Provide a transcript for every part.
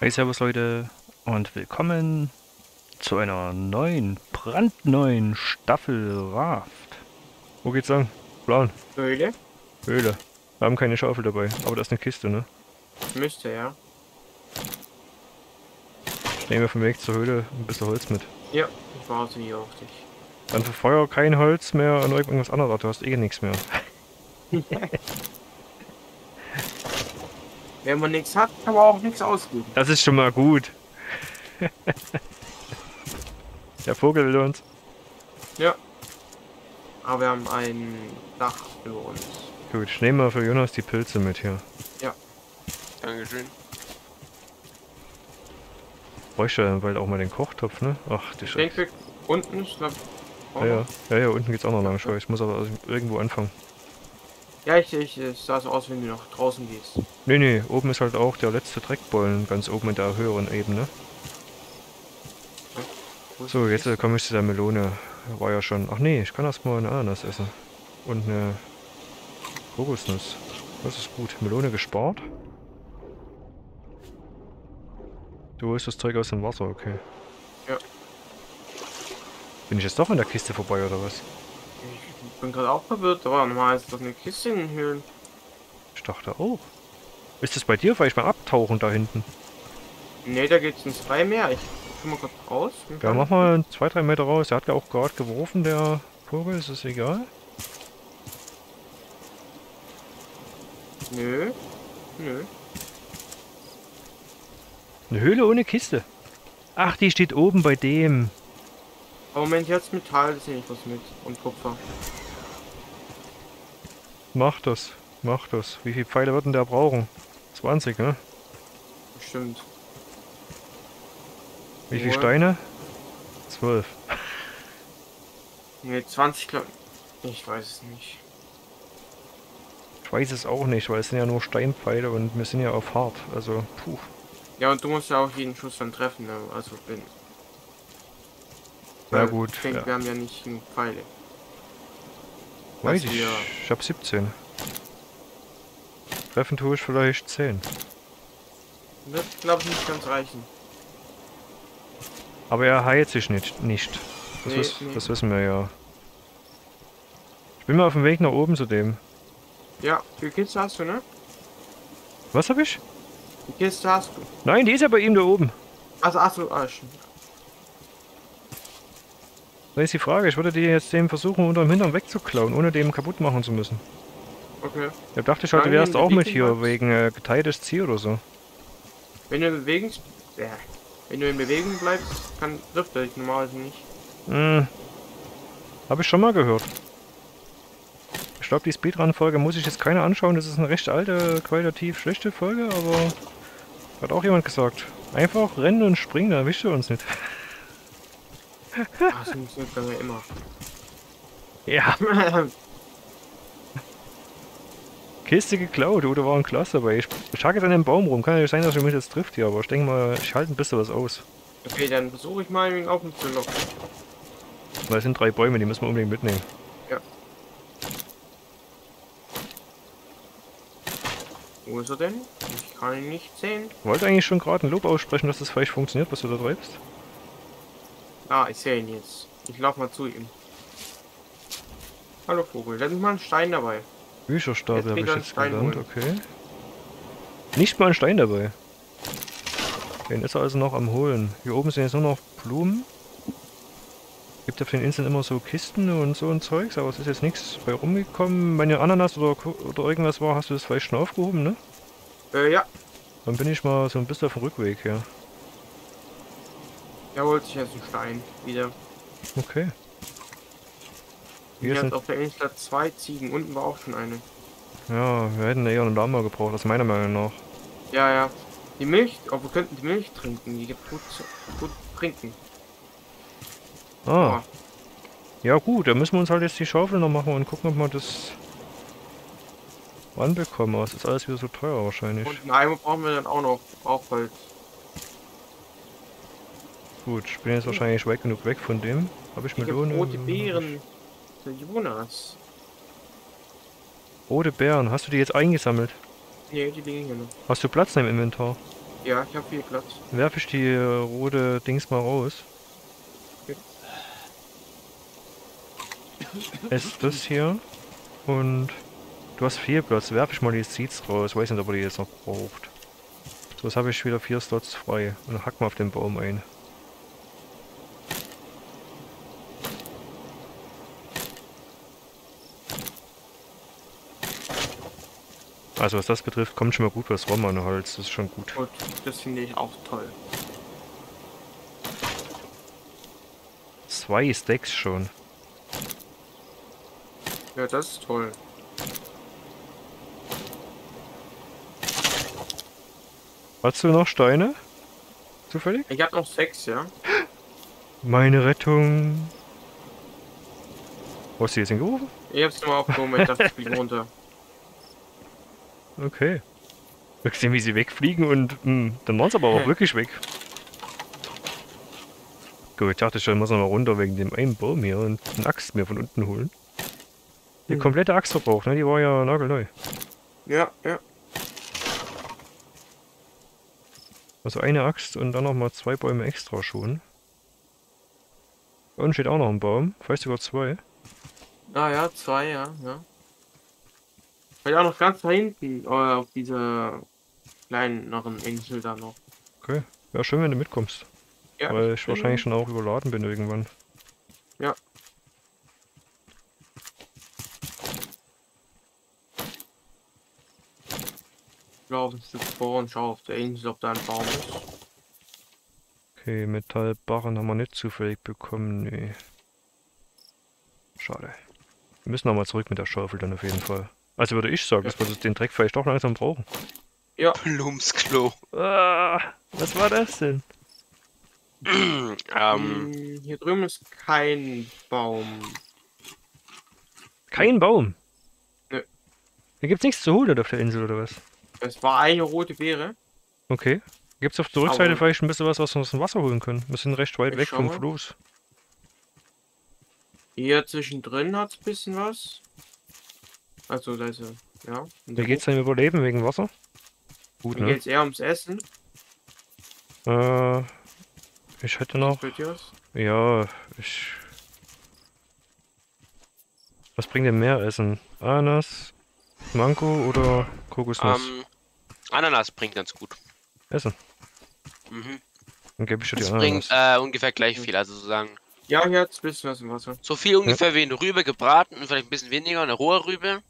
Hey, servus Leute und willkommen zu einer neuen, brandneuen Staffel Raft. Wo geht's lang? Plan. Höhle? Höhle. Wir haben keine Schaufel dabei, aber das ist eine Kiste, ne? Müsste, ja. Nehmen wir vom Weg zur Höhle ein bisschen Holz mit. Ja, ich warte hier auf dich. Dann für Feuer kein Holz mehr und irgendwas anderes, du hast eh nichts mehr. Wenn man nichts hat, kann man auch nichts ausgeben. Das ist schon mal gut. Der Vogel will uns. Ja. Aber wir haben ein Dach über uns. Gut, ich nehme mal für Jonas die Pilze mit hier. Dankeschön. Bräuchte ja bald auch mal den Kochtopf, ne? Ach, die Ich Scheiße. unten ist glaub, Ja, ja, ja, ja, unten geht's auch noch lang. Ich muss aber irgendwo anfangen. Ja, ich, ich, sah so aus, wenn du nach draußen gehst. Nee, nee, oben ist halt auch der letzte Dreckbollen, ganz oben in der höheren Ebene. So, jetzt äh, komme ich zu der Melone. War ja schon. Ach nee, ich kann erstmal eine Ananas essen. Und eine Kokosnuss. Das ist gut. Melone gespart. Du holst das Zeug aus dem Wasser, okay. Ja. Bin ich jetzt doch an der Kiste vorbei oder was? Ich bin gerade auch verwirrt, aber normal ist doch eine Kiste in den Höhlen. Ich dachte auch. Ist das bei dir vielleicht mal abtauchen da hinten? Ne, da geht's ins freie Meer. Ich komm mal kurz raus. Ja, mach mal zwei, drei Meter raus. Der hat ja auch gerade geworfen, der Vogel. Ist es egal? Nö. Nö. Eine Höhle ohne Kiste. Ach, die steht oben bei dem. Aber Moment, jetzt Metall, das nehme ich was mit. Und Kupfer. Mach das. Mach das. Wie viele Pfeile wird denn der brauchen? 20, ne? Bestimmt. Wie viele. Steine? 12. Ne, 20 glaub ich. weiß es nicht. Ich weiß es auch nicht, weil es sind ja nur Steinpfeile und wir sind ja auf hart. Also, puh. Ja, und du musst ja auch jeden Schuss dann treffen, ne? Also Weil gut, Ich denke, ja. wir haben ja nicht genug Pfeile. Weiß ich. Ich hab 17. Treffen tue ich vielleicht 10. Wird, glaube ich, nicht ganz reichen. Aber er heilt sich nicht. nicht. Das, Nee, wiss, nee. das wissen wir ja. Ich bin mal auf dem Weg nach oben zu dem. Ja, die Kiste hast du, ne? Was hab ich? Die Kiste hast du. Nein, die ist ja bei ihm da oben. Also, achso, ah, stimmt. Da ist die Frage. Ich würde die jetzt dem versuchen, unter dem Hintern wegzuklauen, ohne dem kaputt machen zu müssen. Okay. Da dachte ich halt, du wärst auch mit hier, wegen äh, geteiltes Ziel oder so. Wenn du in Bewegung. Ja. Wenn du in Bewegung bleibst, kann trifft er dich normalerweise nicht. Hm. Habe ich schon mal gehört. Ich glaube, die Speedrun-Folge muss ich jetzt keine anschauen. Das ist eine recht alte, qualitativ schlechte Folge, aber hat auch jemand gesagt. Einfach rennen und springen, dann erwischt er uns nicht. Ah, das funktioniert bei mir immer. Ja. Kiste geklaut, oder war ein Glas dabei? Ich, ich jetzt an dem Baum rum. Kann ja sein, dass er mich jetzt trifft hier, aber ich denke mal, ich halte ein bisschen was aus. okay, dann versuche ich mal, ihn auf mich zu locken. Weil es sind drei Bäume, die müssen wir unbedingt mitnehmen. Wo ist er denn? Ich kann ihn nicht sehen. Ich wollte eigentlich schon gerade ein Lob aussprechen, dass das vielleicht funktioniert, was du da treibst. Ah, ich sehe ihn jetzt. Ich laufe mal zu ihm. Hallo Vogel, da ist mal ein Stein dabei. Bücherstapel Jetzt habe ich jetzt gelernt, okay. Nicht mal ein Stein dabei. Den ist er also noch am holen. Hier oben sind jetzt nur noch Blumen. Gibt auf den Inseln immer so Kisten und so ein Zeugs, aber es ist jetzt nichts bei rumgekommen. Wenn ihr Ananas oder, oder irgendwas war, hast du das vielleicht schon aufgehoben, ne? Äh, ja. Dann bin ich mal so ein bisschen auf dem Rückweg hier. Er holt sich jetzt einen Stein wieder. Okay. Hier sind, auf der Insel zwei Ziegen. Unten war auch schon eine. ja, wir hätten eher einen Lama gebraucht, das ist meiner Meinung nach. Ja, ja. Die Milch, oh, wir könnten die Milch trinken. Die gibt gut, gut trinken. Ah, ja gut, dann müssen wir uns halt jetzt die Schaufel noch machen und gucken, ob wir das ranbekommen. Aber es ist alles wieder so teuer wahrscheinlich. Und einen Eimer brauchen wir dann auch noch. Auch bald. Gut, ich bin jetzt wahrscheinlich weit genug weg von dem. Habe ich Ich hab Melone? rote Beeren. Der Jonas. Rote Beeren. Hast du die jetzt eingesammelt? Nee, die liegen hier noch. Hast du Platz im Inventar? Ja, ich habe viel Platz. werfe ich die äh, rote Dings mal raus. Okay. Ess das hier. Und du hast viel Platz. Werfe ich mal die Seeds raus. Weiß nicht, ob er die jetzt noch braucht. So, jetzt habe ich wieder vier Slots frei. Und hack mal auf den Baum ein. Also was das betrifft, kommt schon mal gut was rum an Holz. Das ist schon gut. Gut, das finde ich auch toll. Zwei Stacks schon. Ja, das ist toll. Hast du noch Steine? Zufällig? Ich habe noch sechs, ja. Meine Rettung. Wo hast du jetzt hingerufen? Ich hab's nur aufgehoben, ich dachte, ich fliege runter. Okay. Wir sehen, wie sie wegfliegen und mh, dann waren sie aber auch wirklich weg. Gut, ich dachte schon, muss noch mal runter wegen dem einen Baum hier und eine Axt mir von unten holen. Die Hm. komplette Axt verbraucht, ne? Die war ja nagelneu. Ja, ja. Also eine Axt und dann nochmal zwei Bäume extra schon. Da unten steht auch noch ein Baum, vielleicht sogar zwei. Ah ja, zwei, ja, ja. Vielleicht auch noch ganz da hinten, äh, auf dieser kleineren Insel da noch. Okay. Wäre schön, wenn du mitkommst. Ja, weil ich wahrscheinlich schon auch überladen bin irgendwann. Ja. Ich laufe ein Stück vor und schaue auf der Insel, ob da ein Baum ist. Okay, Metallbarren haben wir nicht zufällig bekommen, nee. Schade. Wir müssen nochmal zurück mit der Schaufel dann auf jeden Fall. Also würde ich sagen, Ja. dass wir den Dreck vielleicht doch langsam brauchen. Plumpsklo. Ah, was war das denn? ähm, Hm, hier drüben ist kein Baum. Kein Baum. Nö. Hier gibt's nichts zu holen auf der Insel oder was? Es war eine rote Beere. Okay. Gibt's auf der Rückseite Aber- vielleicht ein bisschen was, was wir aus dem Wasser holen können? Wir sind recht weit Ich weg vom. Floß. Hier zwischendrin hat es ein bisschen was. Also, da ist er. Ja. und Wie der geht's denn Überleben wegen Wasser? Gut, Mir ne? geht's eher ums Essen. Äh, ich hätte noch was? Ja, ich. Was bringt denn mehr Essen? Ananas, Mango oder Kokosnuss? ähm, Ananas bringt ganz gut. Essen. Mhm. Dann gebe ich dir die Das Ananas. bringt äh, ungefähr gleich viel. Also sozusagen Ja, hat's ein bisschen was im Wasser. so viel ungefähr wie eine Rübe gebraten und vielleicht ein bisschen weniger, eine rohe Rübe.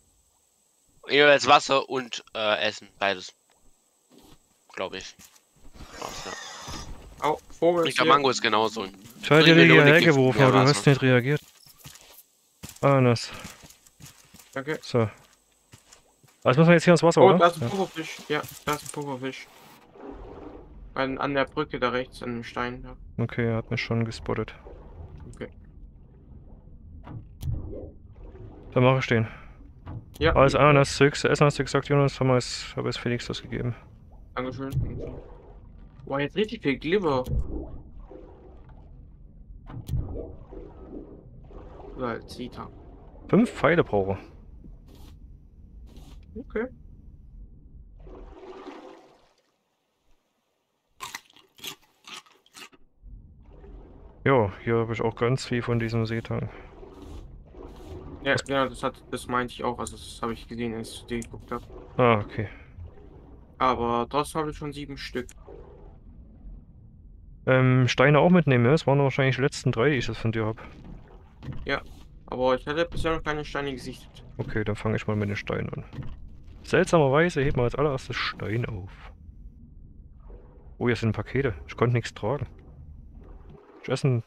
Jeweils Wasser und äh, Essen, beides. Glaube ich. Ja. Au, Vogel Ich ist glaube. Mango ist genauso. Ich hatte dir Melone hierher gibt geworfen, mehr aber du hast nicht reagiert. Ananas. Danke. So. Also müssen wir jetzt hier ins Wasser, Oh, oder? da ist ein. Pufferfisch. Ja, da ist ein Pufferfisch. An, an der Brücke da rechts, an dem Stein. Ja. Okay, er hat mich schon gespottet. Okay. Dann mache ich den. Ja, Alles Ananas, Zeugs, Essen hast du gesagt, Jonas, haben wir es, habe es Felix das gegeben. Dankeschön. Boah, jetzt richtig viel Glibber. Salzita. Fünf Pfeile brauche. Okay. Ja, hier habe ich auch ganz viel von diesem Seetang. Ja, genau, das hat, das meinte ich auch. Also das habe ich gesehen, als ich dir geguckt habe. Ah, okay. Aber trotzdem habe ich schon sieben Stück. Ähm, Steine auch mitnehmen, ja? Das waren wahrscheinlich die letzten drei, die ich jetzt von dir habe. Aber ich hatte bisher noch keine Steine gesichtet. Okay, dann fange ich mal mit den Steinen an. Seltsamerweise heben wir als allererstes Stein auf. Oh, hier sind Pakete. Ich konnte nichts tragen. Ich essen.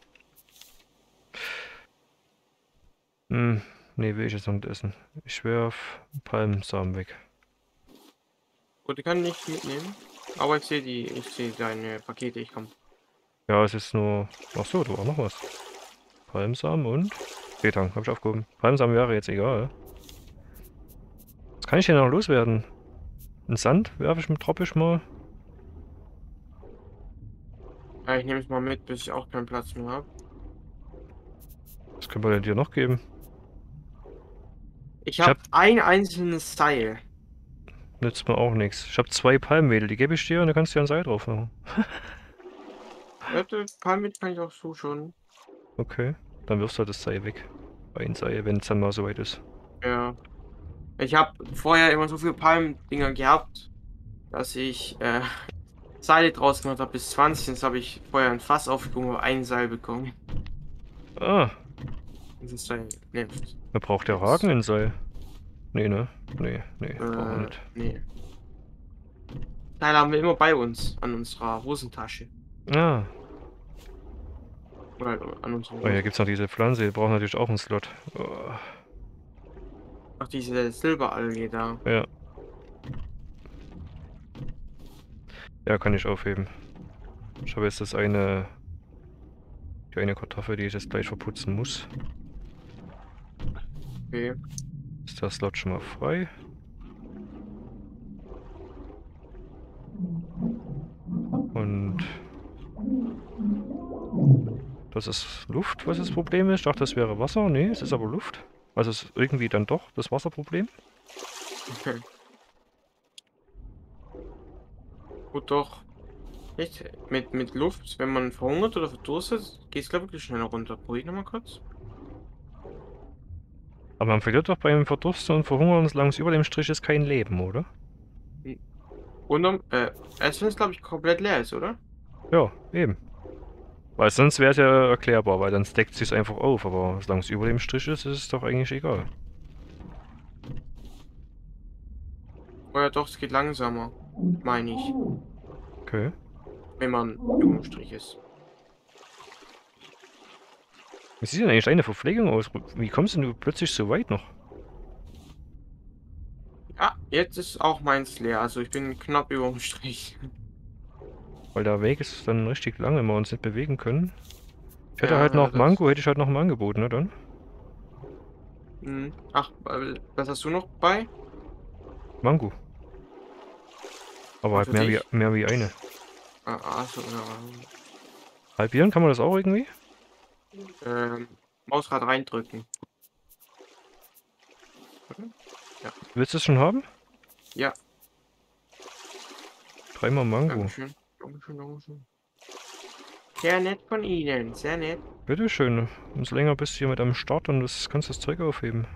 Hm, nee, will ich jetzt noch nicht essen. Ich werf Palmsamen weg. Gut, die kann ich nicht mitnehmen. Aber ich sehe die, ich sehe deine Pakete, ich komme. Ja, es ist nur. Ach so, da war noch was. Palmsamen und. Seetang, hab ich aufgehoben. Palmsamen wäre jetzt egal. Was kann ich denn noch loswerden? Ein Sand werfe ich mit, droppe ich mal. Ja, ich nehme es mal mit, bis ich auch keinen Platz mehr habe. Was können wir denn dir noch geben? Ich hab- habe ein einzelnes Seil. nützt mir auch nichts. Ich habe zwei Palmwedel, die gebe ich dir und dann kannst du ja ein Seil drauf machen. Palmit kann ich auch so schon. Okay, dann wirfst du halt das Seil weg. Ein Seil, wenn es dann mal soweit ist. Ja. Ich habe vorher immer so viele Palmdinger gehabt, dass ich äh, Seile draus gemacht habe bis 20. Jetzt habe ich vorher ein Fass aufgehoben und ein Seil bekommen. Ah, Dieses Seil nimmst. man braucht ja Haken in Seil. Nee, ne? Nee, nee, Äh, nicht. nee. Teile haben wir immer bei uns, an unserer Hosentasche. Ah, Oder an unserer oh, hier gibt's noch diese Pflanze, die braucht natürlich auch einen Slot. Oh, Ach, diese Silberalge da. ja. Ja, kann ich aufheben. Ich habe jetzt das eine... Die eine Kartoffel, die ich jetzt gleich verputzen muss. Okay. Ist der Slot schon mal frei? Und das ist Luft, was das Problem ist. Ich dachte, das wäre Wasser. Nee, es ist aber Luft. Also es ist irgendwie dann doch das Wasserproblem. okay. Gut, doch. Echt? Mit, mit Luft, wenn man verhungert oder verdurstet, geht es glaube ich schneller runter. Probier nochmal kurz. Aber man verliert doch beim Verdursten und Verhungern langs über dem Strich ist kein Leben, oder? Und dann, äh, erst wenn es glaube ich komplett leer ist, oder? Ja, eben. Weil sonst wäre es ja erklärbar, weil dann deckt sich einfach auf. Aber solange es über dem Strich ist, ist es doch eigentlich egal. Oh ja, doch, es geht langsamer. Meine ich. Okay. Wenn man über dem Strich ist. Wie sieht denn eigentlich deine Verpflegung aus? Wie kommst denn du plötzlich so weit noch? Ah, jetzt ist auch meins leer. Also ich bin knapp über dem Strich. Weil der Weg ist dann richtig lang, wenn wir uns nicht bewegen können. Ich hätte Ja, halt noch Mango, hätte ich halt noch mal angeboten, ne dann? Hm. Ach, was hast du noch bei? Mango. Aber halt mehr wie, mehr wie eine. Ah, achso, ja. Halbieren kann man das auch irgendwie? Ähm, Mausrad reindrücken. Willst du es schon haben? Ja. Dreimal Mango. Dankeschön. Dankeschön, Dankeschön. Sehr nett von Ihnen, sehr nett. Bitteschön. Umso länger bist du hier mit am Start und das kannst das Zeug aufheben.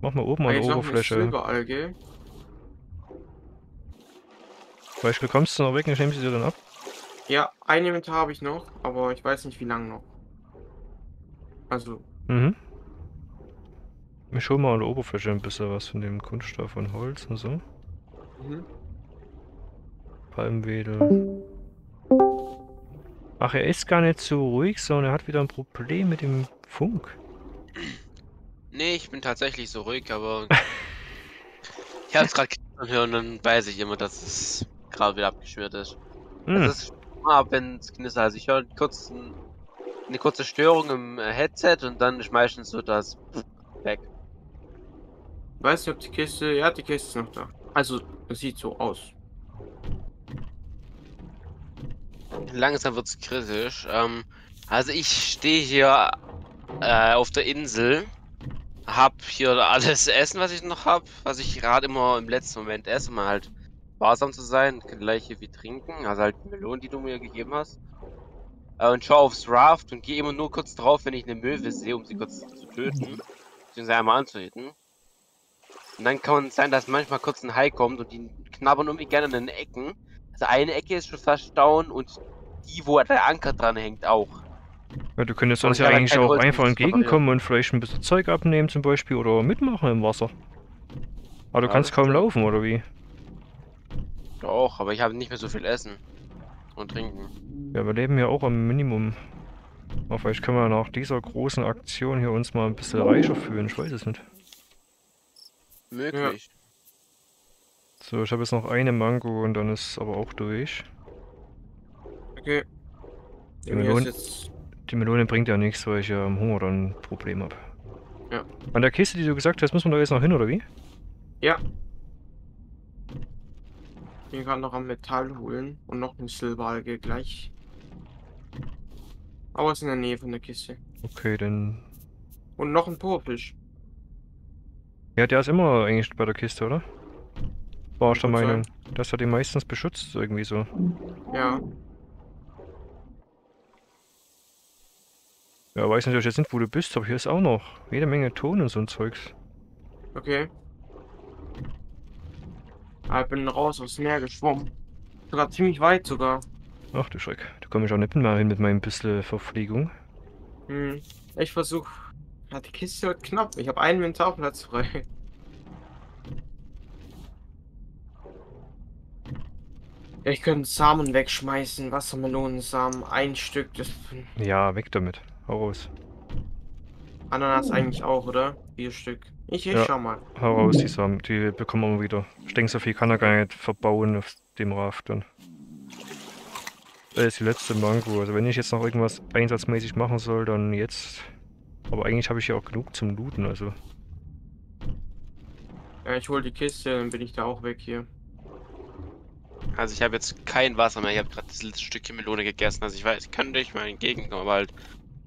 Mach mal oben an der Oberfläche. Silberalge. Vielleicht bekommst du noch weg und ich nehme sie dir dann ab. Ja, ein Inventar habe ich noch, aber ich weiß nicht wie lange noch. Also, Mhm. Ich hol mal an der Oberfläche ein bisschen was von dem Kunststoff und Holz und so. mhm. Palmwedel. Ach, er ist gar nicht so ruhig, sondern er hat wieder ein Problem mit dem Funk. Nee, ich bin tatsächlich so ruhig, aber ich hab's gerade knistern hören, dann weiß ich immer, dass es gerade wieder abgeschmiert ist. Hm. Das ist mal, wenn es knistert. Also ich höre kurz ein, eine kurze Störung im äh, Headset und dann ist meistens so das weg. weiß nicht, ob die Kiste. Ja, die Kiste ist noch da. Also, das sieht so aus. Langsam wird's kritisch. Ähm, also ich stehe hier äh, auf der Insel, hab hier alles Essen, was ich noch hab, was ich gerade immer im letzten Moment esse, um halt sparsam zu sein, gleiche wie trinken, also halt die Melonen, die du mir gegeben hast. Äh, und schau aufs Raft und gehe immer nur kurz drauf, wenn ich eine Möwe sehe, um sie kurz zu töten, beziehungsweise einmal anzuhitten. Und dann kann es sein, dass manchmal kurz ein Hai kommt und die knabbern irgendwie gerne an den Ecken. Also eine Ecke ist schon fast down und die, wo der Anker dran hängt, auch. Ja, du könntest uns ja eigentlich auch einfach entgegenkommen und vielleicht ein bisschen Zeug abnehmen zum Beispiel oder mitmachen im Wasser. Aber du Ja, kannst kaum laufen, oder wie? Doch, aber ich habe nicht mehr so viel Essen und trinken. Ja, wir leben ja auch am Minimum. Aber vielleicht können wir nach dieser großen Aktion hier uns mal ein bisschen reicher fühlen, ich weiß es nicht. Möglich. So, ich habe jetzt noch eine Mango und dann ist aber auch durch. Okay. Die jetzt. die Melone bringt ja nichts, weil ich ja am Hunger dann ein Problem habe. Ja. An der Kiste, die du gesagt hast, müssen wir da jetzt noch hin, oder wie? Ja. Ich bin gerade noch am Metall holen und noch eine Silberalge gleich. Aber es ist in der Nähe von der Kiste. Okay, dann... Und noch ein Powerfisch. Ja, der ist immer eigentlich bei der Kiste, oder? War ich der. Meinung. Das hat die meistens beschützt, irgendwie so. Ja. Ja, weiß natürlich jetzt nicht, wo du bist, aber hier ist auch noch jede Menge Ton und so ein Zeugs. Okay. Ah, ich bin raus aufs Meer geschwommen. Sogar ziemlich weit sogar. Ach du Schreck, da komme ich auch nicht mehr hin mit meinem bisschen Verpflegung. Hm. Ich versuch. Ja, die Kiste wird knapp. Ich habe einen Mentalplatz frei. Ich könnte Samen wegschmeißen, Wassermelonensamen, ein Stück, das Ja, weg damit. Hau raus. Ananas eigentlich auch, oder? Vier Stück. Ich, ich Ja. schau mal. Hau raus, die Samen. Die bekommen wir wieder. Ich denke, so viel kann er gar nicht verbauen auf dem Raft dann. Das ist die letzte Mango. Also wenn ich jetzt noch irgendwas einsatzmäßig machen soll, dann jetzt. Aber eigentlich habe ich ja auch genug zum Looten, also. Ja, ich hol die Kiste, dann bin ich da auch weg hier. Also ich habe jetzt kein Wasser mehr. Ich habe gerade das letzte Stückchen Melone gegessen. Also ich weiß, ich kann nicht mal entgegenkommen, aber halt.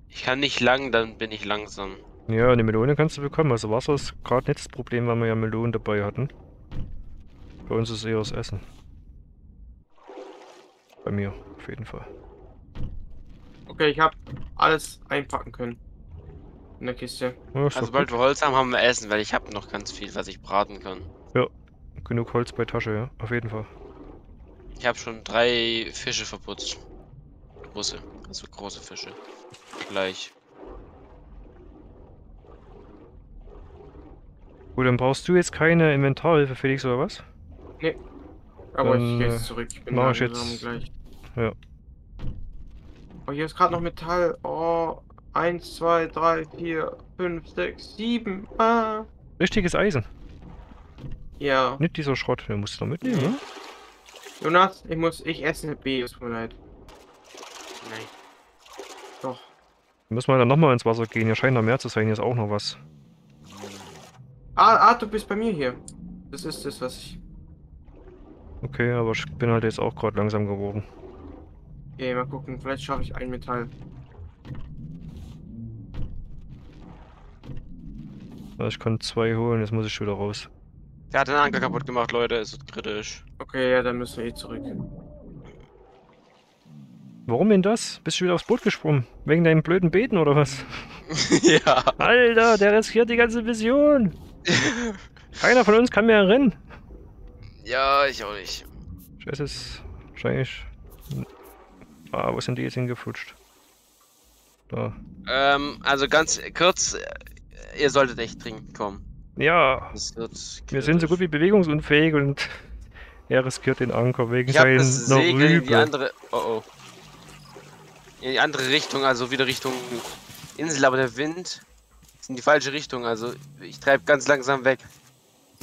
Ich kann nicht lang, dann bin ich langsam. Ja, eine Melone kannst du bekommen. Also Wasser ist gerade nicht das Problem, weil wir ja Melonen dabei hatten. Bei uns ist eher das Essen. Bei mir, auf jeden Fall. Okay, ich habe alles einpacken können. In der Kiste. Ja, Also sobald gut. wir Holz haben, haben wir Essen, weil ich habe noch ganz viel, was ich braten kann. Genug Holz bei Tasche, ja. Auf jeden Fall. Ich habe schon drei Fische verputzt. Große, also große Fische. Gleich. Gut, dann brauchst du jetzt keine Inventarhilfe, Felix, oder was? Aber Dann, ich gehe jetzt zurück. Ich bin mach ich jetzt- gleich. Ja. Oh, hier ist gerade noch Metall. Oh, 1, 2, 3, 4, 5, 6, 7. Ah. Richtiges Eisen. Ja. Nicht dieser Schrott, den musst du noch mitnehmen, ne? Jonas, ich muss, ich esse eine B, es tut mir leid. Nein. Doch. Dann müssen wir dann nochmal ins Wasser gehen. Hier scheint noch mehr zu sein. Hier ist auch noch was. Ah, ah, du bist bei mir hier. Das ist das, was ich. Okay, aber ich bin halt jetzt auch gerade langsam geworden. Okay, mal gucken, vielleicht schaffe ich ein Metall. Also ich kann zwei holen, jetzt muss ich wieder raus. Der hat den Anker kaputt gemacht, Leute. Es wird kritisch. Okay, ja, dann müssen wir eh zurück. Warum denn das? Bist du wieder aufs Boot gesprungen? Wegen deinen blöden Beten oder was? ja. Alter, der riskiert die ganze Mission. Keiner von uns kann mehr rennen. Ja, ich auch nicht. Scheiße, ist wahrscheinlich... Ah, wo sind die jetzt hingeflutscht? Da. Ähm, also ganz kurz, ihr solltet echt trinken kommen. Ja, wir sind so gut wie bewegungsunfähig und er riskiert den Anker wegen seiner Segel die Rübe. andere. Oh oh. In die andere Richtung, also wieder Richtung Insel, aber der Wind ist in die falsche Richtung, also ich treibe ganz langsam weg.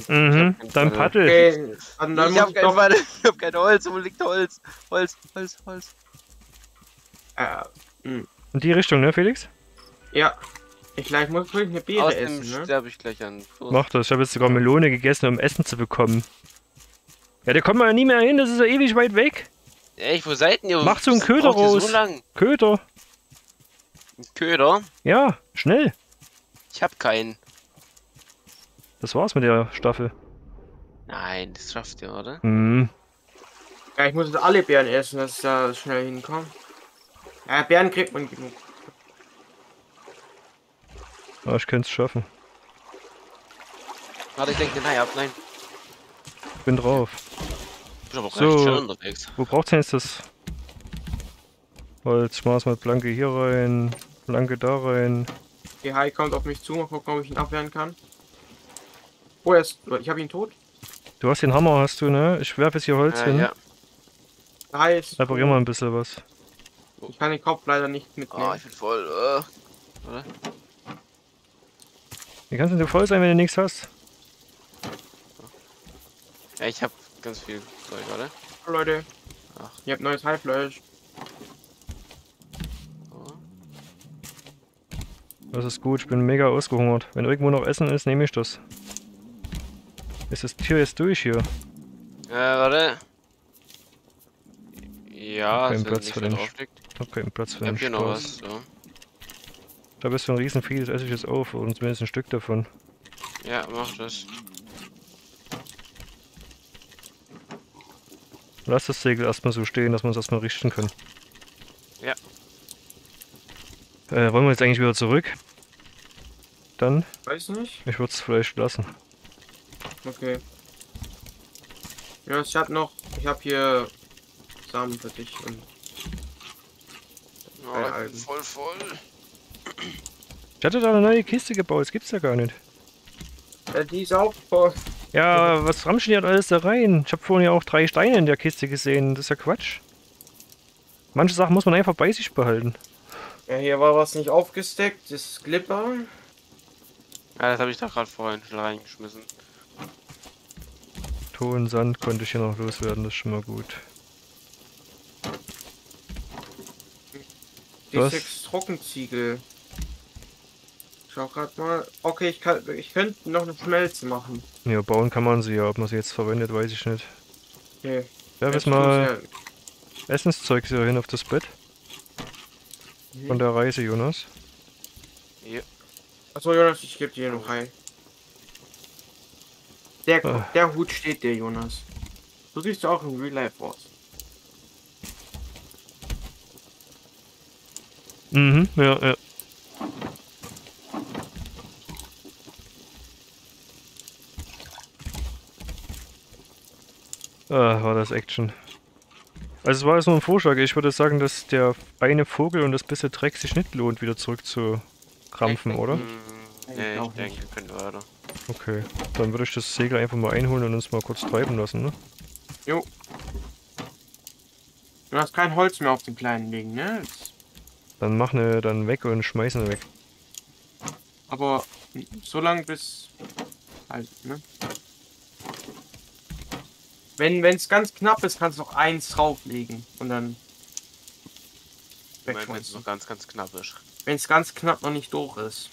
Mhm, Ich dann paddel. Okay, dann, dann ich hab ich kein, doch. Warte, ich hab kein Holz, wo liegt Holz? Holz, Holz, Holz. Äh, In die Richtung, ne, Felix? ja. Ich gleich muss wirklich eine Beere Aus dem essen, ne? sterbe ich gleich an. Durst. Mach das. Ich habe jetzt sogar Melone gegessen, um Essen zu bekommen. Ja, der kommt mal nie mehr hin, das ist ja ewig weit weg. Echt, wo seid ihr? Mach so einen Köder raus. So lang? Köter. Ein Köder? Ja, schnell. Ich hab keinen. Das war's mit der Staffel. Nein, das schafft ihr, oder? Hm. Ja, ich muss jetzt alle Beeren essen, dass ich da schnell hinkomme. Ja, Beeren kriegt man genug. Ah, ich könnte es schaffen. Warte, ich denke, nein, ab, nein. Bin drauf. Ich bin aber So. recht schnell unterwegs. Wo braucht's denn jetzt das Holz? Schmeiß mal Blanke hier rein. Blanke da rein. Die Hai kommt auf mich zu, mal gucken, ob ich ihn abwehren kann. Oh, er ist. Ich habe ihn tot. Du hast den Hammer, hast du, ne? Ich werfe jetzt hier Holz Ja, hin. ja. Der Hai ist. Reparier mal ein bisschen was. Ich kann den Kopf leider nicht mitnehmen. Oh, ich bin voll. Äh. Oder? Wie kannst denn du voll sein, wenn du nichts hast? Ja, ich hab ganz viel Zeug, oder? Hallo, Leute. Ach. Ich habe neues Haifleisch. So. Das ist gut, ich bin mega ausgehungert. Wenn irgendwo noch Essen ist, nehme ich das. Ist das Tier jetzt durch hier? Äh, warte. Ja, Kein wenn Platz nichts für mehr den. Ich hab keinen Platz für Ich den hab hier noch was. So. Da bist du ein Riesenvieh, das esse ich jetzt auf. Und zumindest ein Stück davon. Ja, mach das. Lass das Segel erstmal so stehen, dass wir uns erstmal richten können. Ja. Äh, wollen wir jetzt eigentlich wieder zurück? Dann? Weiß nicht. Ich würde es vielleicht lassen. Okay. Ja, ich hab noch. Ich hab hier Samen für dich und Bei ich bin voll voll. Ich hatte da eine neue Kiste gebaut, das gibt's ja gar nicht. Ja, die ist auch voll. Ja, was ramschen die halt alles da rein? Ich habe vorhin ja auch drei Steine in der Kiste gesehen, das ist ja Quatsch. Manche Sachen muss man einfach bei sich behalten. Ja, hier war was nicht aufgesteckt. Das ist Glipper. Ja, das habe ich da gerade vorhin schon reingeschmissen. Ton, Sand konnte ich hier noch loswerden, das ist schon mal gut. Die Was? sechs Trockenziegel. Schau grad mal. Okay, ich kann. Ich könnte noch eine Schmelze machen. Ja, bauen kann man sie ja, ob man sie jetzt verwendet, weiß ich nicht. Okay. Werf Jetzt mal tu's Essenszeug hier hin auf das Bett ja- von der Reise, Jonas. Hier. Achso, Jonas, ich gebe dir noch ein. Der, Ah. der Hut steht dir, Jonas. So siehst du auch in Real Life aus. Mhm, ja, ja. Ah, war das Action. Also es war jetzt nur ein Vorschlag. Ich würde sagen, dass der eine Vogel und das bisschen Dreck sich nicht lohnt, wieder zurück zu krampfen, oder? Hm, Ich nee, ich denke, wir können weiter. Okay. Dann würde ich das Segel einfach mal einholen und uns mal kurz treiben lassen, ne? Jo. Du hast kein Holz mehr auf den kleinen liegen, ne? Jetzt- Dann mach ne dann weg und schmeißen ne weg. Aber so lange bis. Halt, ne? Wenn es ganz knapp ist, kannst du noch eins drauflegen und dann. Wenn es noch ganz, ganz knapp ist. Wenn es ganz knapp noch nicht durch ist.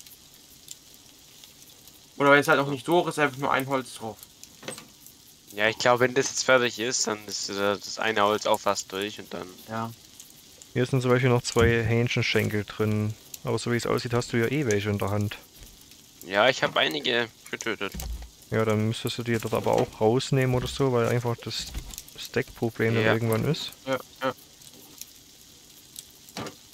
Oder wenn es halt noch nicht durch ist, einfach nur ein Holz drauf. Ja, ich glaube, wenn das jetzt fertig ist, dann ist äh, das eine Holz auch fast durch und dann. Ja. Hier sind zum Beispiel noch zwei Hähnchenschenkel drin. Aber so wie es aussieht, hast du ja eh welche in der Hand. Ja, ich habe einige getötet. Ja, dann müsstest du die dort aber auch rausnehmen oder so, weil einfach das Stack-Problem dann Ja. irgendwann ist. Ja, ja.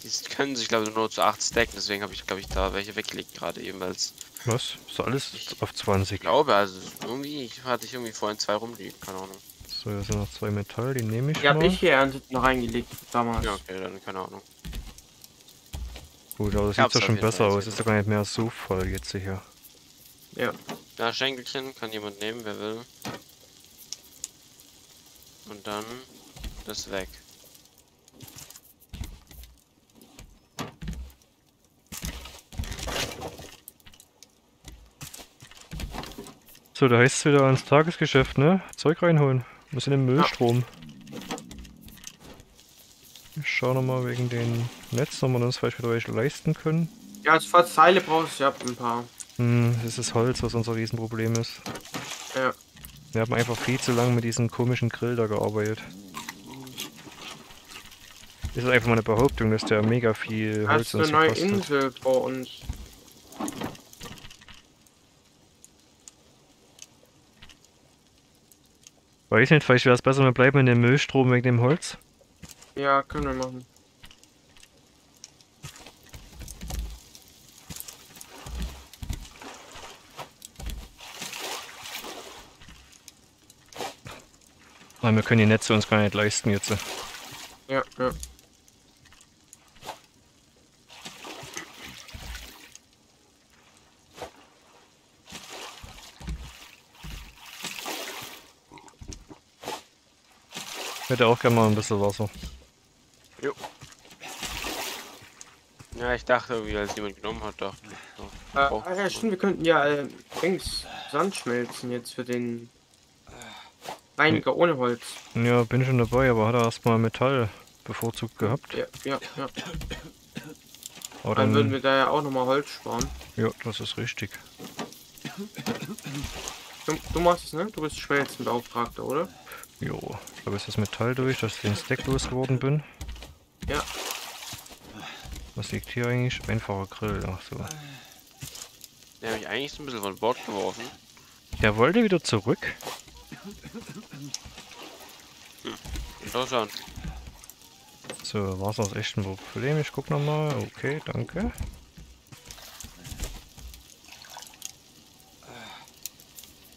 Die können sich, glaube ich, nur zu 8 stacken, deswegen habe ich, glaube ich, da welche weggelegt gerade ebenfalls. Was? Ist alles auf 20. Ich glaube, also irgendwie ich hatte ich irgendwie vorhin zwei rumliegen, keine Ahnung. So, hier sind noch zwei Metall, die nehme ich Die habe ich geerntet und reingelegt damals. Ja, okay, dann keine Ahnung. Gut, aber das Ich sieht doch auf schon besser aus. Ist ja gar nicht mehr so voll jetzt hier. Ja. Da Schenkelchen kann jemand nehmen, wer will. Und dann das weg. So, da heißt es wieder ans Tagesgeschäft, ne? Zeug reinholen. Wir sind im Müllstrom. Ich schau nochmal wegen den Netz, ob wir uns vielleicht wieder welche leisten können. Ja, als Seile brauchst, ich hab ein paar. Hm, das ist Holz, was unser Riesenproblem ist. Ja. Wir haben einfach viel zu lange mit diesem komischen Grill da gearbeitet. Ist einfach mal eine Behauptung, dass der mega viel Holz Hast du eine uns neue. Insel vor uns? Weiß nicht, vielleicht wäre es besser, wir bleiben in dem Müllstrom wegen dem Holz. Ja, können wir machen. Weil wir können die Netze uns gar nicht leisten jetzt. Ja, ja. Ich hätte auch gerne mal ein bisschen Wasser. Ja, ich dachte irgendwie, als jemand genommen hat, dachte ich. So. Äh, ah ja, stimmt, wir könnten ja äh, Dings, Sand schmelzen jetzt für den Reiniger ohne Holz. Ja, bin schon dabei, aber hat er erstmal Metall bevorzugt gehabt. Ja, ja, ja. Aber Dann würden dann, wir da ja auch nochmal Holz sparen. ja, das ist richtig. Du, du machst es, ne? Du bist Schmelzenbeauftragter, oder? Jo, ich glaube, ist das Metall durch, dass ich den Stack losgeworden bin. Ja. Was liegt hier eigentlich? Einfacher Grill, ach so. Der hat mich eigentlich so ein bisschen von Bord geworfen. Der wollte wieder zurück. Interessant. So, Wasser ist echt ein Problem. Ich guck nochmal. Okay, danke.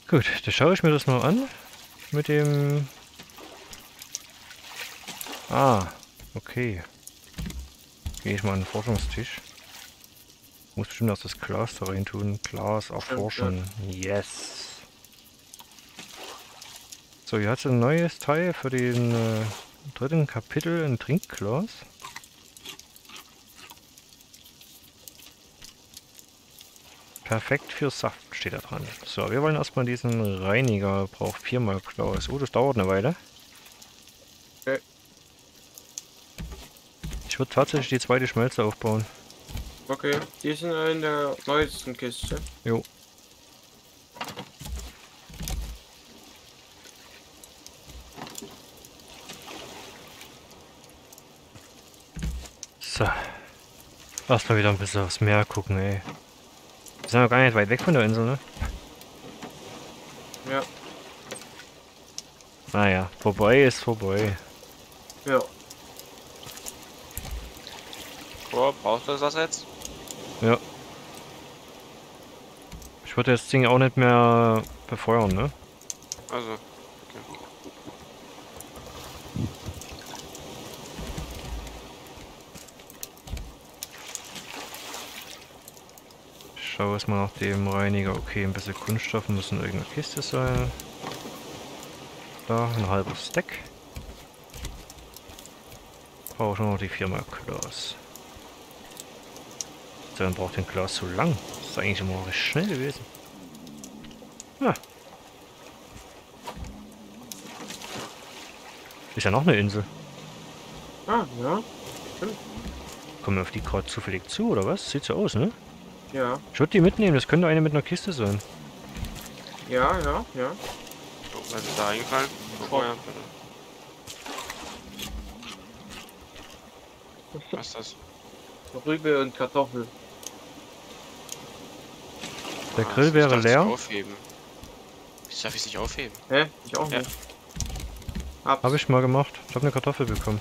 Gut, dann schaue ich mir das mal an. Mit dem... Ah, okay. Gehe ich mal an den Forschungstisch. Muss bestimmt erst das Glas da rein tun. Glas erforschen. Yes. So, hier hat ein neues Teil für den äh, dritten Kapitel, ein Trinkglas. Perfekt für Saft steht da dran. So, wir wollen erstmal diesen Reiniger, braucht viermal Glas. Oh, das dauert eine Weile. Okay. Ich würde tatsächlich die zweite Schmelze aufbauen. Okay, die sind in der neuesten Kiste. Jo. So. Erstmal wieder ein bisschen aufs Meer gucken, ey. Wir sind ja gar nicht weit weg von der Insel, ne? Ja, Naja, vorbei ist vorbei. ja. Oh, brauchst du das jetzt? Ja. Ich würde das Ding auch nicht mehr befeuern, ne? Also. Schaue erstmal nach dem Reiniger. Okay, ein bisschen Kunststoff muss in irgendeiner Kiste sein. Da, ein halber Stack. Brauche nur noch die Firma Glas. So, Dann braucht den Glas so lang. Das ist eigentlich immer recht schnell gewesen. Ja. Ist ja noch eine Insel. Ah, ja. Kommen wir auf die gerade zufällig zu, oder was? Sieht so aus, ne? Ja, Ich würde die mitnehmen, das könnte eine mit einer Kiste sein. ja, ja, ja. Was ist da eingefallen? Oh, ja, bitte. Was ist das? Rübe und Kartoffel. Der Ah, Grill das wäre darf ich leer. Aufheben. Wieso darf ich es nicht aufheben? Hä? Ich auch Ja. nicht. Hab's. Habe ich mal gemacht. Ich habe eine Kartoffel bekommen.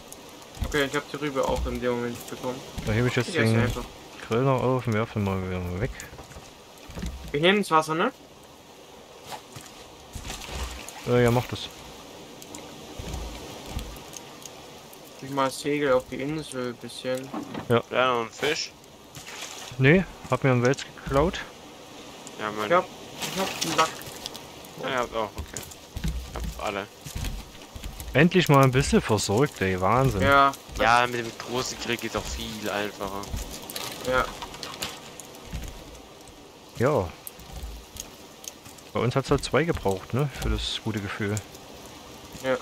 Okay, ich habe die Rübe auch in dem Moment bekommen. Da hebe ich jetzt Ich den noch auf und werfe ihn mal wieder weg. Wir gehen ins Wasser, ne? Äh, ja, mach das. Ich mal Segel auf die Insel ein bisschen. Ja, noch ein Fisch. Nee, hab mir einen Wels geklaut. Ja, mein. Ich hab, ich hab einen Lack. Ja, ihr habt auch, okay. Ich hab alle. Endlich mal ein bisschen versorgt, ey. Wahnsinn. Ja, Ja, mit dem großen Grill geht auch viel einfacher. Ja. Ja. Bei uns hat's halt zwei gebraucht, ne? Für das gute Gefühl. Ja.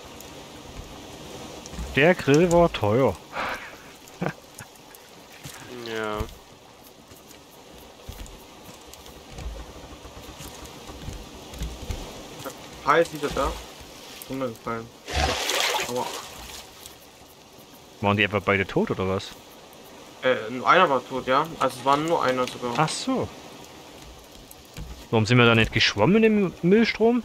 Der Grill war teuer. Ja. Hai ist wieder da. Runtergefallen. Aber Waren die etwa beide tot oder was? Äh, nur einer war tot, ja. Also es war nur einer sogar. Ach so. Warum sind wir da nicht geschwommen im Müllstrom?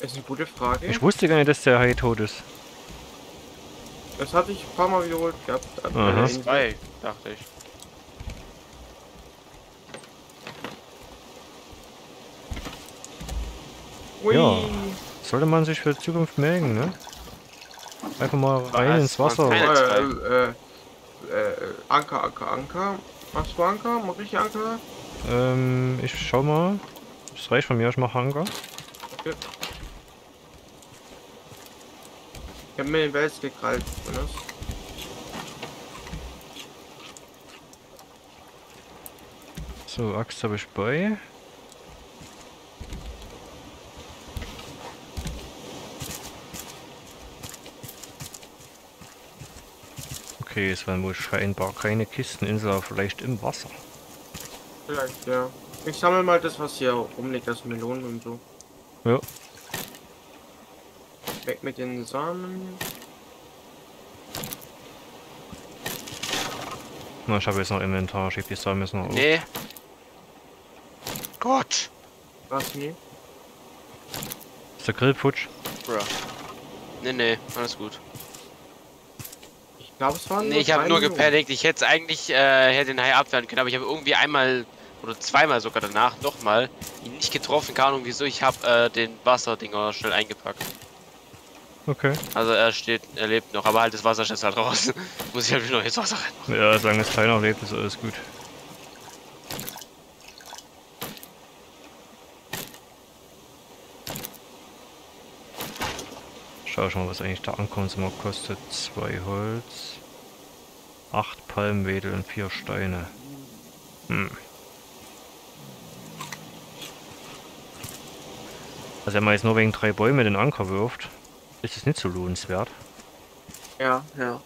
Ist eine gute Frage. Ich wusste gar nicht, dass der Hai tot ist. Das hatte ich ein paar Mal wiederholt gehabt. Äh, Aha. Zwei, dachte ich. Ui. Ja. Sollte man sich für die Zukunft merken, ne? Einfach mal rein Was? ins Wasser. Keine zwei. Äh, äh, äh, Anker, Anker, Anker. Machst du Anker? Mach ich Anker? Ähm, ich schau mal. Das reicht von mir, ich mach Hangar. Okay. Ich hab mir den Wels gekrallt, Jonas. So, Axt habe ich bei. Okay, es waren wohl scheinbar keine Kisteninsel, aber vielleicht im Wasser. Vielleicht, ja. Ich sammle mal das, was hier rumliegt, das Melonen und so. Ja. Weg mit den Samen. Na, ich habe jetzt noch Inventar, schieb die Samen jetzt noch auf. Nee. Gott. Was nie? Ist der Grill futsch? Bruh. Nee, nee, alles gut. Es waren Nee, ich habe nur gepanikt. Ich hätte eigentlich äh, hätte den Hai abwehren können, aber ich habe irgendwie einmal oder zweimal sogar danach nochmal ihn nicht getroffen. Keine Ahnung wieso. Ich habe äh, den Wasserdinger schnell eingepackt. Okay. Also er steht, er lebt noch, aber halt das Wasser ist halt raus. Muss ich halt wieder ins Wasser rein. Ja, solange es keiner lebt, ist alles gut. Schau schon mal, was eigentlich der Ankommensmark kostet. Zwei Holz, acht Palmwedel und vier Steine. Hm. Also wenn man jetzt nur wegen drei Bäume den Anker wirft, ist es nicht so lohnenswert. Ja, ja.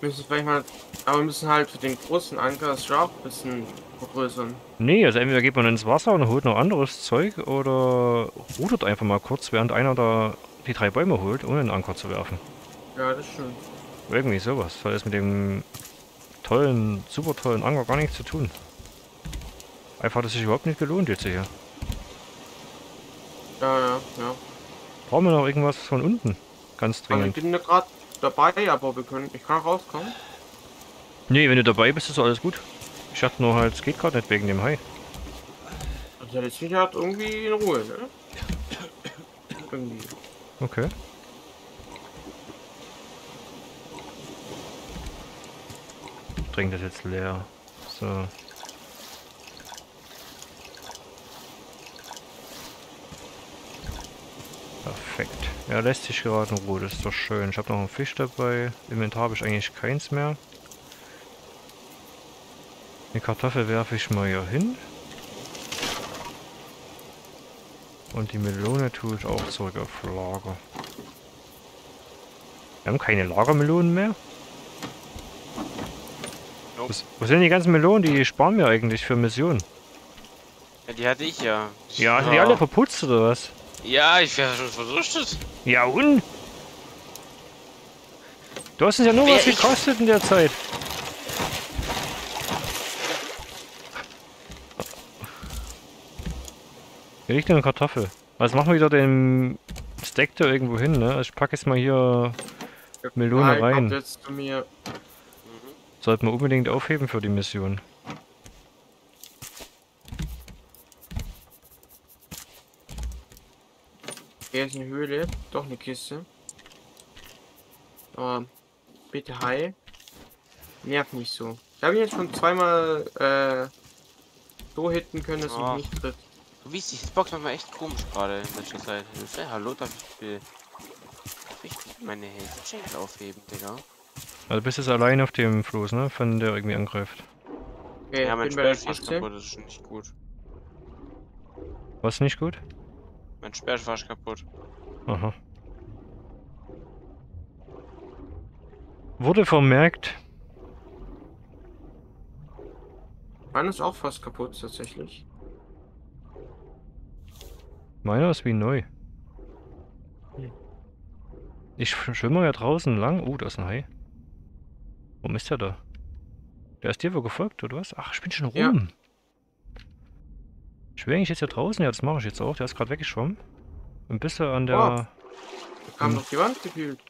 Müssen vielleicht mal. Aber wir müssen halt für den großen Anker das Schaf ein bisschen vergrößern. Nee, also entweder geht man ins Wasser und holt noch anderes Zeug oder rudert einfach mal kurz, während einer da die drei Bäume holt, ohne den Anker zu werfen. Ja, das stimmt. Irgendwie sowas. Das hat jetzt mit dem tollen, super tollen Anker gar nichts zu tun. Einfach hat es sich überhaupt nicht gelohnt jetzt hier. Ja, ja, ja. Brauchen wir noch irgendwas von unten? Ganz Also ich dringend. bin da gerade dabei, aber wir können. Ich kann rauskommen. Nee, wenn du dabei bist, ist alles gut. Ich dachte nur halt, es geht gerade nicht wegen dem Hai. Also der halt irgendwie in Ruhe, ne? Irgendwie. Okay. Trink das jetzt leer. So. Perfekt. Ja, lässt sich gerade in Ruhe, das ist doch schön. Ich habe noch einen Fisch dabei. Inventar habe ich eigentlich keins mehr. Die Kartoffel werfe ich mal hier hin. Und die Melone tue ich auch zurück auf Lager. Wir haben keine Lagermelonen mehr. Nope. Was, wo sind die ganzen Melonen? Die sparen wir eigentlich für Missionen. Ja, die hatte ich ja. Ja, sind die alle verputzt oder was? Ja, ich wäre schon verdurstet. Ja und? Du hast uns ja nur Wer was gekostet in der Zeit. Eine Kartoffel. Also machen wir wieder den Stack da irgendwo hin, ne? Also ich packe jetzt mal hier Melone Nein, rein. kommt jetzt zu mir. Sollten wir unbedingt aufheben für die Mission. Hier ist eine Höhle. Doch eine Kiste. Aber bitte Hai. Nerv nicht so. Ich habe ihn jetzt schon zweimal äh, so hitten können, dass er mich nicht trifft. Du wiest, die Box manchmal echt komisch gerade in letzter Zeit. Hilfe, hallo, darf ich will. Darf ich meine Hilfeschenkel aufheben, Digga? Also bist jetzt allein auf dem Floß, ne? Von der irgendwie angreift. Okay, ja, mein ist Kiste. kaputt, das ist nicht gut. Was nicht gut? Mein Speer ist fast kaputt. Aha. Wurde vermerkt. Meiner ist auch fast kaputt, tatsächlich. Meiner ist wie neu. Hm. Ich sch- schwimme ja draußen lang. Oh, da ist ein Hai. Warum ist der da? Der ist dir wohl gefolgt, oder was? Ach, ich bin schon rum. Ja. Ich jetzt hier draußen? Ja, das mache ich jetzt auch. Der ist gerade weggeschwommen. Ein bisschen an der... Oh. Da kam Hm. doch die Wand gefühlt.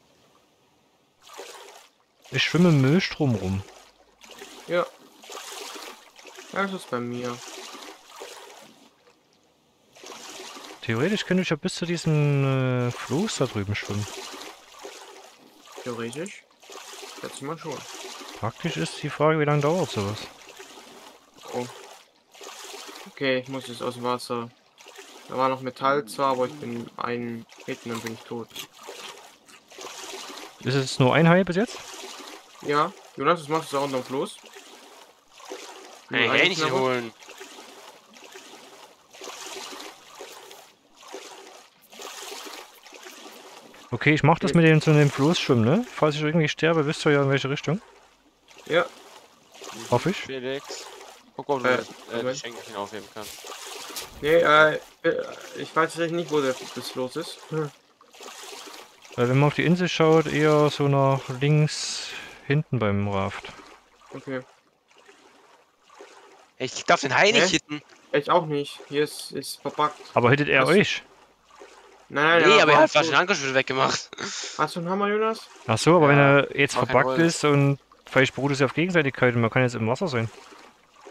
Ich schwimme im Müllstrom rum. Ja, das ist bei mir. Theoretisch könnte ich ja bis zu diesem äh, Floß da drüben schwimmen. Theoretisch. Schätze mal schon. Praktisch ist die Frage, wie lange dauert sowas. Oh. Okay, ich muss jetzt aus dem Wasser. Da war noch Metall zwar, aber ich bin ein Hitten und bin ich tot. Ist es nur ein Hai bis jetzt? Ja, Jonas, was machst du unten am Floß? Hey, Hähnchen holen. Okay, ich mach das mit dem zu dem Floß schwimmen, ne? Falls ich irgendwie sterbe, wisst ihr ja in welche Richtung. Ja, Hoffe ich. Felix. Guck, ob du Äh, äh, die. Schenkelchen aufheben kannst. nee, äh, äh, ich weiß tatsächlich nicht, wo der, das los ist. Hm. Weil wenn man auf die Insel schaut, eher so nach links hinten beim Raft. Okay. Ich darf den Hai nicht hitten. Ich auch nicht. Hier ist, ist verpackt. Aber hättet er Was? euch? Nein, nein, Nee, aber er hat fast den schon weggemacht. hast du einen Hammer, Jonas? Ach so, aber wenn Ja, er jetzt verbuggt ist und vielleicht beruht es ja auf Gegenseitigkeit und man kann jetzt im Wasser sein.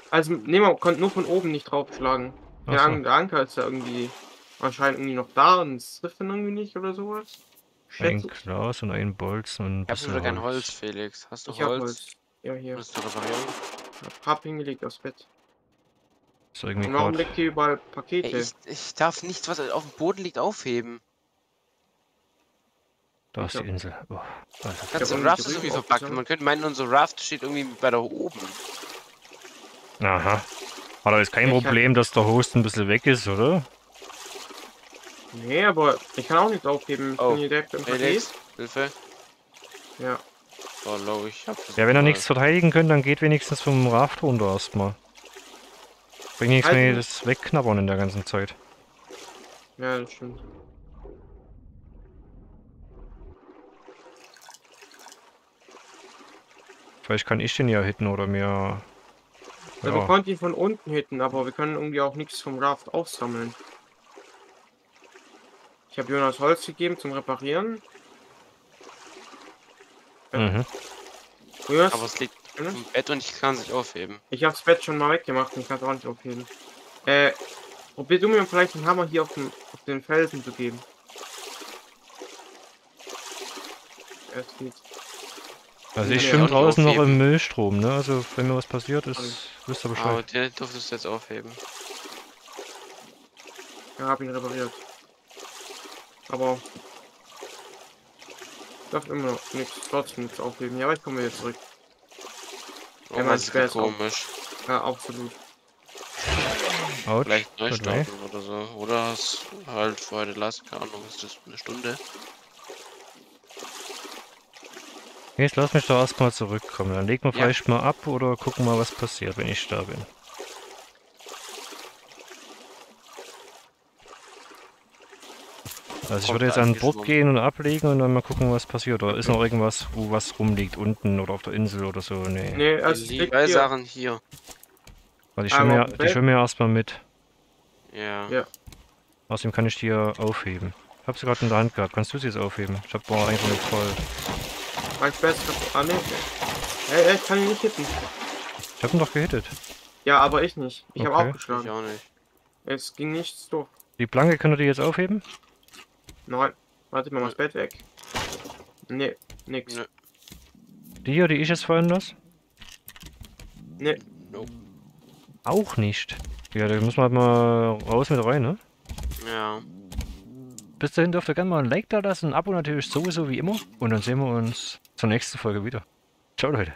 Also, nee, man konnte nur von oben nicht draufschlagen. Ach Der, so. An der Anker ist ja irgendwie anscheinend irgendwie noch da und es trifft dann irgendwie nicht oder sowas. Ein Schätze ich. Glas und ein Bolzen und ein Ich hab wieder kein Holz. Felix. Hast du Ich hab Holz? Holz. Ja, hier. Musst du reparieren? Hab hingelegt aufs Bett. Ist irgendwie Und warum grad. liegt hier überall Ey, Pakete? ich, ich darf nichts, was auf dem Boden liegt, aufheben. Da ist Ich die Insel. Oh. Ganze irgendwie Raft ist irgendwie verpackt. Man könnte meinen, unser Raft steht irgendwie weiter oben. Aha. Hat er jetzt kein Ich hab- Problem, dass der Host ein bisschen weg ist, oder? Nee, aber ich kann auch nichts aufheben. Ich Oh, bin hier direkt im Paket. Hilfe. Ja. Oh, low, ich hab Ja, wenn er nichts verteidigen könnt, dann geht wenigstens vom Raft runter erstmal. Bringt nichts Also- mehr das Wegknabbern in der ganzen Zeit. Ja, das stimmt. Vielleicht kann ich den ja hitten oder mir. Also wir Ja. konnten ihn von unten hitten, aber wir können irgendwie auch nichts vom Raft aufsammeln. Ich habe Jonas Holz gegeben zum Reparieren. Mhm. Jonas, Aber es liegt Jonas? im Bett und ich kann es nicht aufheben. ich habe das Bett schon mal weggemacht und ich kann es auch nicht aufheben. Äh, probier du mir vielleicht den Hammer hier auf, dem, auf den Felsen zu geben. Es geht. Also ich schwimme draußen noch im Müllstrom, ne? Also wenn mir was passiert ist, wisst ihr Aber Bescheid. den durftest du jetzt aufheben. Ja, hab ihn repariert. Aber ich darf immer noch nichts, trotzdem nichts aufheben. Ja, aber ich komme wieder zurück. Oh, mein das ist Spare ist auch- komisch. Ja, absolut. Autsch. Vielleicht neu starten oder so. Oder hast halt für heute lassen, keine Ahnung, ist das eine Stunde? Jetzt lass mich da erstmal zurückkommen. Dann legen wir Ja. vielleicht mal ab oder gucken mal, was passiert, wenn ich da bin. Also ich würde jetzt an Bord schon. gehen und ablegen und dann mal gucken, was passiert. Oder ist noch irgendwas, wo was rumliegt, unten oder auf der Insel oder so? Nee. Nee, also es Die hier. Sachen hier. Weil ich schwimme ja, ich schwimme ja erstmal mit. Ja. Ja. Außerdem kann ich die ja aufheben. Ich hab sie gerade in der Hand gehabt. Kannst du sie jetzt aufheben? Ich hab war einfach nicht voll. Mein Bester. Ah, nee. Hey, ich kann ihn nicht hitten. Ich hab ihn doch gehittet. Ja, aber ich nicht. Ich habe Okay. Ich aufgeschlagen. auch nicht. Es ging nichts durch. Die Planke könnt ihr die jetzt aufheben? Nein. Warte mal, das Bett weg. Nee, nix. Nö. Die hier, die ich jetzt fallen lasse? Nee. Nope. Auch nicht. Ja, da muss man halt mal raus mit rein, ne? Ja. Bis dahin dürft ihr gerne mal ein Like da lassen, ein Abo natürlich sowieso wie immer. Und dann sehen wir uns zur nächsten Folge wieder. Ciao Leute.